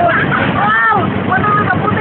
¡Wow!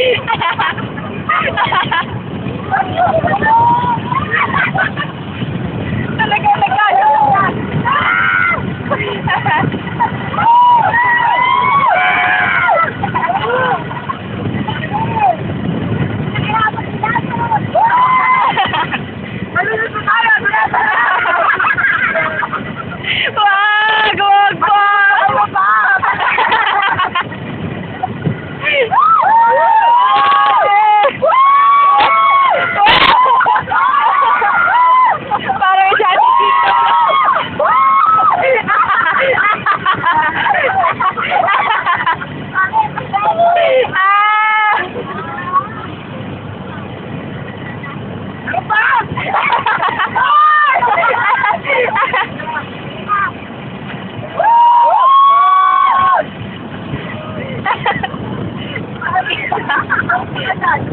Ha ha ha ha!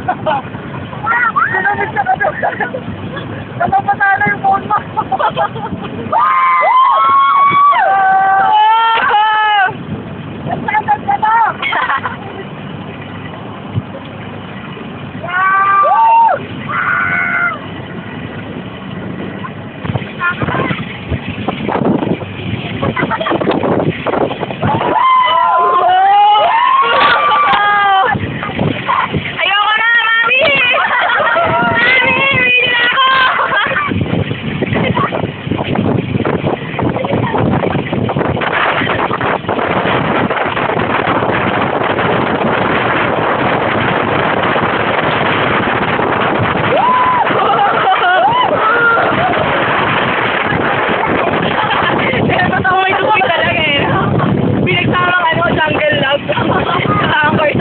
Sinunod ka na doon. Napapatala yung phone mo.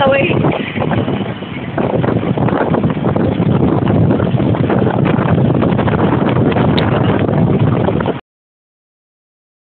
Zoe.